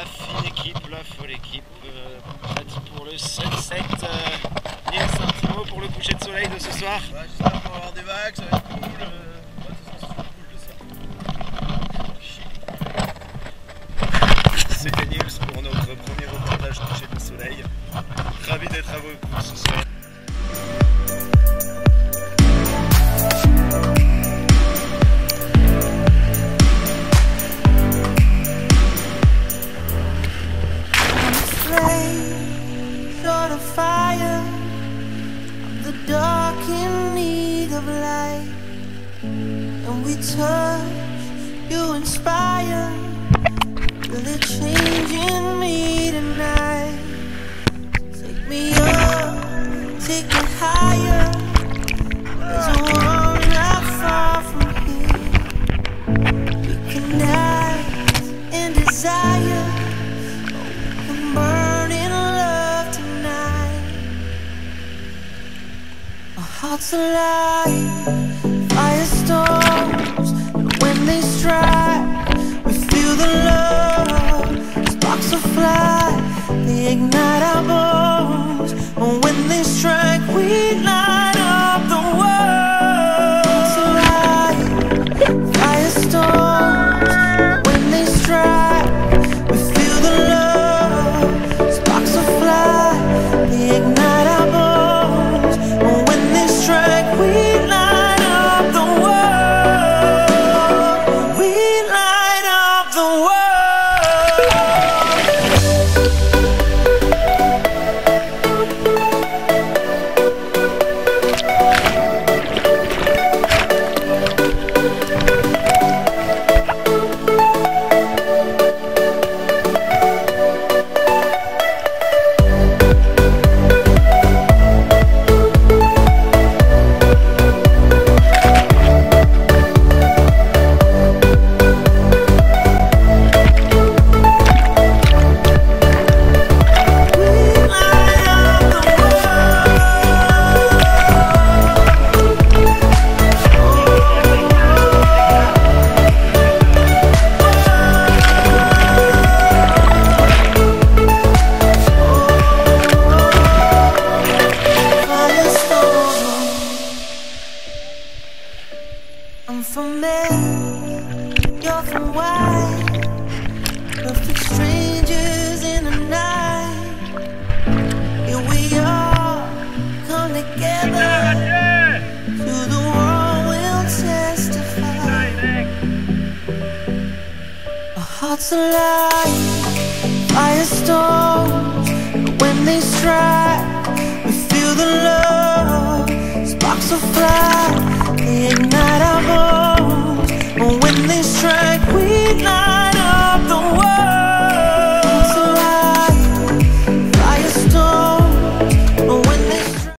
La fine équipe, la folle équipe, euh, prête pour le sunset. Euh, Nils, un petit mot pour le coucher de soleil de ce soir Ouais, J'espère qu'on va avoir des vagues, ça va être cool. Euh. C'était Nils pour notre premier reportage coucher de soleil. Ravi d'être à vos écoutes ce soir. In need of light, and we touch, you inspire. It changing me hearts alive, wide. Perfect strangers in the night. Here we all come together. Hearts alive, firestorms. When they strike, we feel the love. Sparks will fly, ignite our bones. When they strike the.